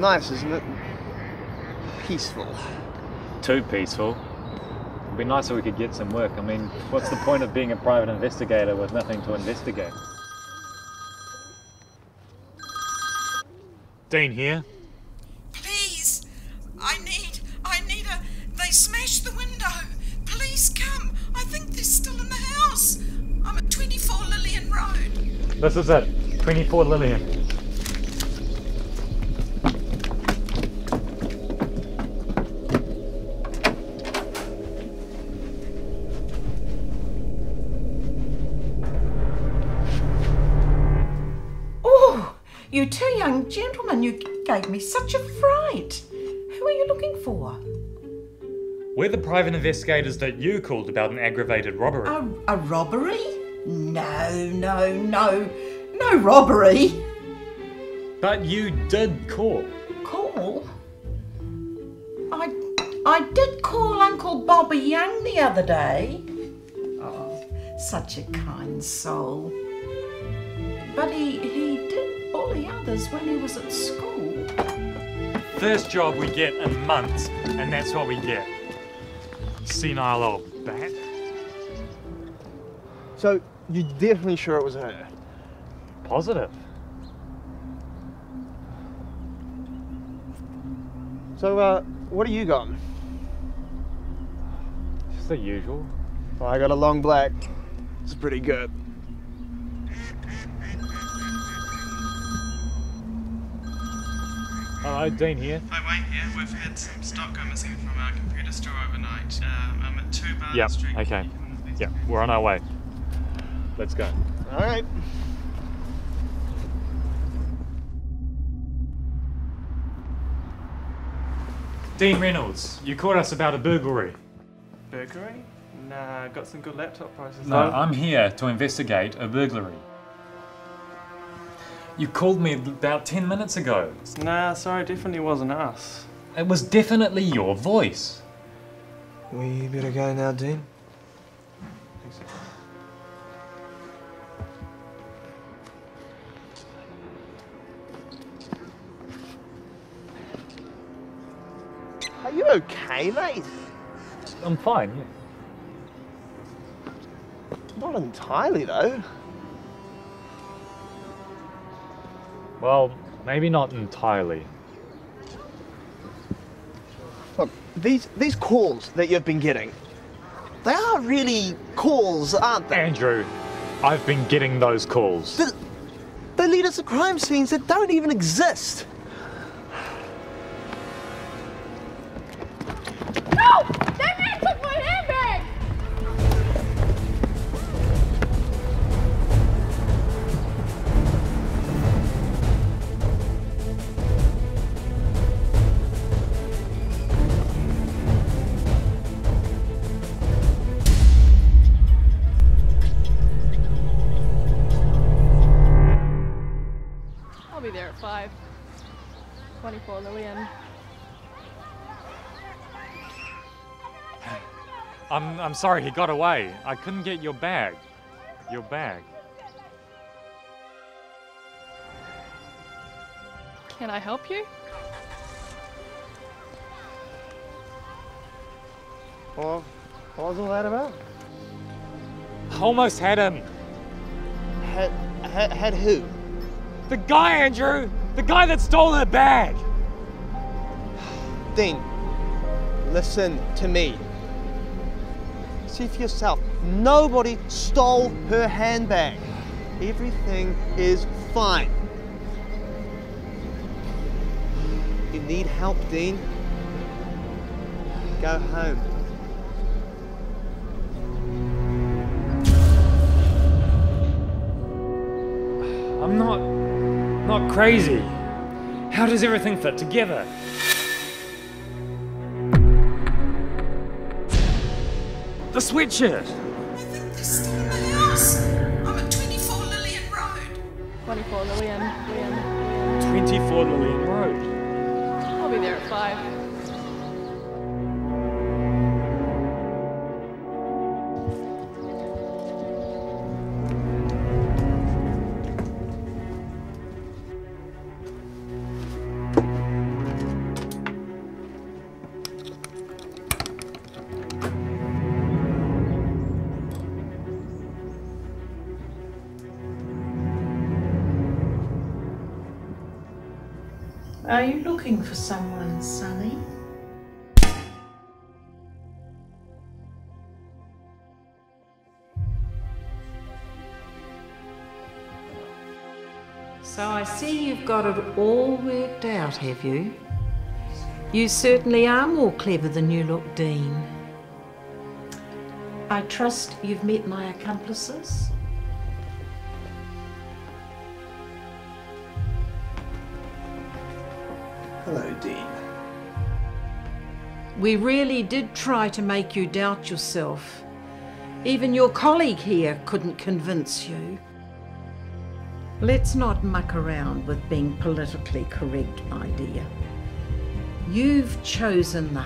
nice, isn't it? Peaceful. Too peaceful. It'd be nice if we could get some work. I mean, what's the point of being a private investigator with nothing to investigate? Dean here. Please, I need, I need a. They smashed the window. Please come. I think they're still in the house. I'm at 24 Lillian Road. This is it. 24 Lillian. You two young gentlemen, you gave me such a fright. Who are you looking for? We're the private investigators that you called about an aggravated robbery. A, a robbery? No, no, no. No robbery. But you did call. Call? I, I did call Uncle Bobby Young the other day. Oh, such a kind soul. But he, he did bully others when he was at school. First job we get in months, and that's what we get. Senile old bat. So, you're definitely sure it was her? Positive. So, uh, what do you got? Just the usual. Well, I got a long black. It's pretty good. Hello, Dean here. Hi, Wayne here. We've had some stock go missing from our computer store overnight. Um, I'm at 2 Barnes Yep, Street. okay. Yeah, we're on our way. Let's go. All right. Dean Reynolds, you called us about a burglary. Burglary? Nah, got some good laptop prices. No, I'm here to investigate a burglary. You called me about 10 minutes ago. Nah, sorry, definitely wasn't us. It was definitely your voice. We better go now, Dean. Are you okay, mate? I'm fine, yeah. Not entirely, though. Well, maybe not entirely. Look, these these calls that you've been getting, they are really calls, aren't they? Andrew, I've been getting those calls. They, they lead us to crime scenes that don't even exist. No! I'll be there at 5. 24 Lillian. I'm, I'm sorry, he got away. I couldn't get your bag. Your bag. Can I help you? What, what was all that about? Almost had him. Had, had, had who? The guy, Andrew! The guy that stole her bag! Dean, listen to me. See for yourself. Nobody stole her handbag. Everything is fine. You need help, Dean. Go home. Not crazy. How does everything fit together? The sweatshirt! I think they're still in the house. I'm at 24 Lillian Road. 24 Lillian. Lillian. 24 Lillian Road. I'll be there at 5. Are you looking for someone, Sonny? So I see you've got it all worked out, have you? You certainly are more clever than you look, Dean. I trust you've met my accomplices? Hello, Dean. We really did try to make you doubt yourself. Even your colleague here couldn't convince you. Let's not muck around with being politically correct, my dear. You've chosen the